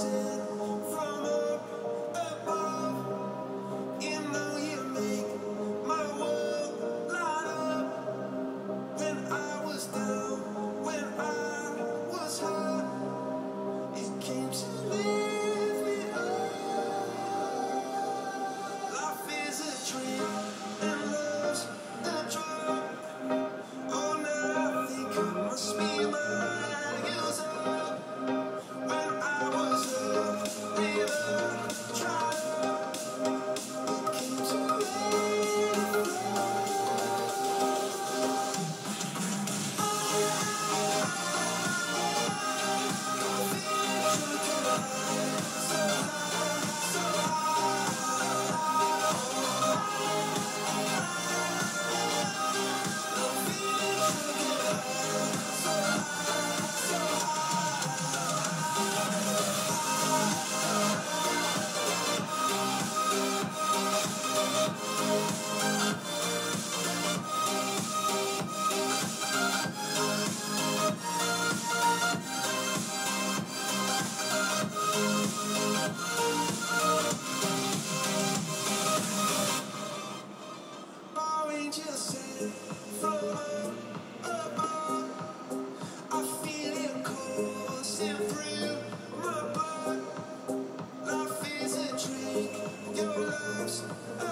soon. About